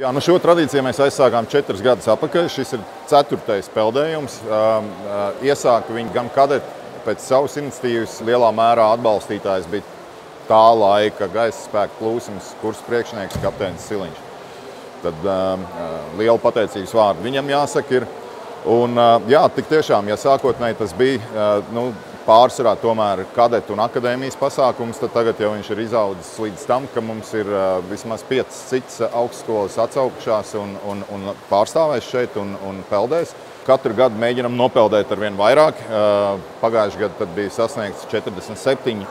Jā, nu šo tradīciju mēs aizsākām četrus gadus atpakaļ. Šis ir ceturtais peldējums. Iesāka viņi gan kadeti pēc savas iniciatīvas, lielā mērā atbalstītājs bija tā laika gaisa spēka plūsmas kursa priekšnieks kapteinis Siliņš. Tad liela pateicības vārdu viņam jāsaka ir. Un, jā, tik tiešām, ja sākotnēji tas bija nu, pārsvarā tomēr kadetu un akadēmijas pasākums, tad tagad jau viņš ir izaudzis līdz tam, ka mums ir vismaz piecas citas augstskolas atsaukšās un, un, un pārstāvēs šeit un, un peldēs. Katru gadu mēģinam nopeldēt ar vien vairāk. Pagājušajā gadā bija sasniegts 47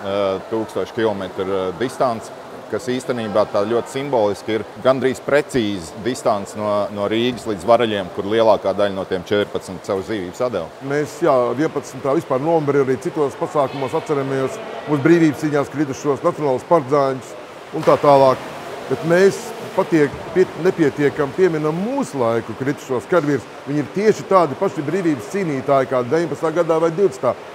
tūkstoši kilometru distance kas īstenībā tā ļoti simboliski ir gandrīz precīzi distance no, no Rīgas līdz Varaļiem, kur lielākā daļa no tiem 14 savu dzīvības atdeva. Mēs jā, 11. vispār novembrī arī citos pasākumos atceramies mūsu brīvības cīņās kritušos nacionālus pardzāņus un tā tālāk. Bet mēs patiek, pie, nepietiekam pieminam mūsu laiku kritušos karavīrus. Viņi ir tieši tādi paši brīvības cīnītāji kā 19. gadā vai 20.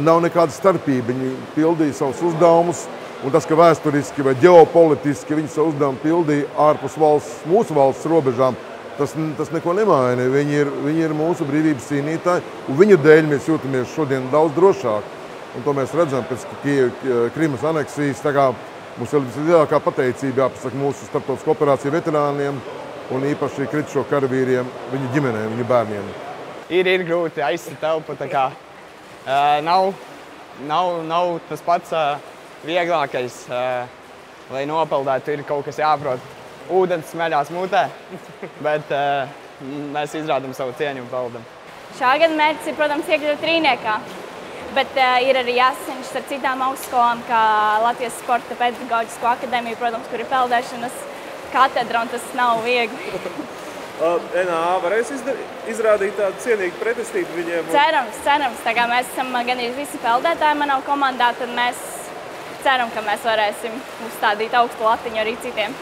Nav nekāda starpība. Viņi pildīja savus uzdevumus, Un tas, ka vēsturiski vai ģeopolitiski viņi savu uzdevumu pildīja ārpus valsts, mūsu valsts robežām, tas, tas neko nemaina. Viņi ir, viņi ir mūsu brīvības cīnītāji, un viņu dēļ mēs jūtamies šodien daudz drošāk. Un to mēs redzam pēc Krimas aneksijas. Mums ir vislielākā pateicība jāpasaka mūsu starptautiskā operācija veterāniem un īpaši kritušo karavīriem, viņu ģimenēm, viņu bērniem. Ir, ir grūti aizsist telpu. Kā, uh, nav, nav, nav tas pats. Uh, vieglākais, lai nopeldētu, ir kaut kas jāprot. Ūdens smeļās mutē, bet mēs izrādām savu cieņu un peldam. Šā gada mērķis ir, protams, iekļūt trīniekā, bet ir arī jāsacenšas ar citām augstskolām, kā Latvijas Sporta pedagoģisko akadēmiju, protams, kur ir peldēšanas katedra, un tas nav viegli. NAA varēs izrādīt tādu cienīgu pretestību viņiem? Cerams, cerams. Tā kā mēs esam gan visi peldētāji manā komandā, tad mēs ceram, ka mēs varēsim uzstādīt augstu latiņu arī citiem.